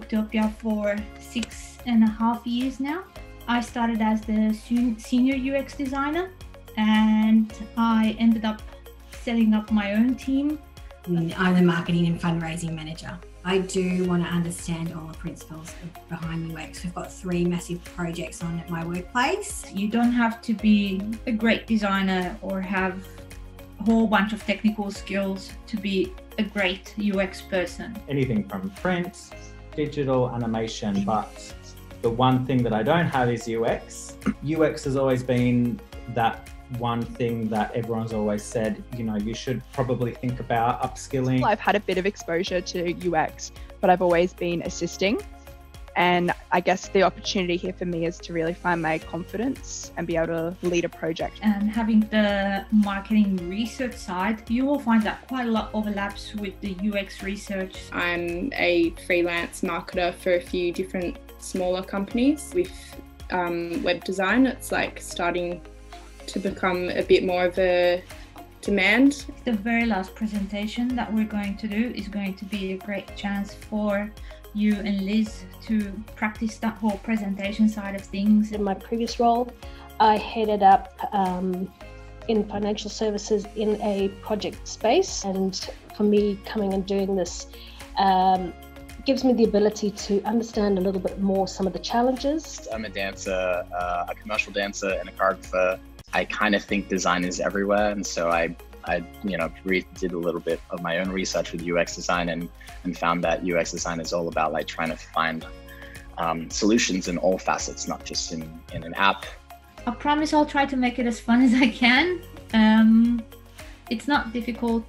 Booktopia for six and a half years now. I started as the senior UX designer and I ended up setting up my own team. I'm the marketing and fundraising manager. I do want to understand all the principles behind UX. We've got three massive projects on at my workplace. You don't have to be a great designer or have a whole bunch of technical skills to be a great UX person. Anything from print, digital, animation, but the one thing that I don't have is UX. UX has always been that one thing that everyone's always said, you know, you should probably think about upskilling. I've had a bit of exposure to UX, but I've always been assisting. And I guess the opportunity here for me is to really find my confidence and be able to lead a project. And having the marketing research side, you will find that quite a lot overlaps with the UX research. I'm a freelance marketer for a few different smaller companies with um, web design. It's like starting to become a bit more of a demand. The very last presentation that we're going to do is going to be a great chance for you and Liz to practice that whole presentation side of things. In my previous role, I headed up um, in financial services in a project space, and for me, coming and doing this um, gives me the ability to understand a little bit more some of the challenges. I'm a dancer, uh, a commercial dancer, and a choreographer. I kind of think design is everywhere, and so I, I, you know, did a little bit of my own research with UX design, and and found that UX design is all about like trying to find um, solutions in all facets, not just in in an app. I promise I'll try to make it as fun as I can. Um, it's not difficult.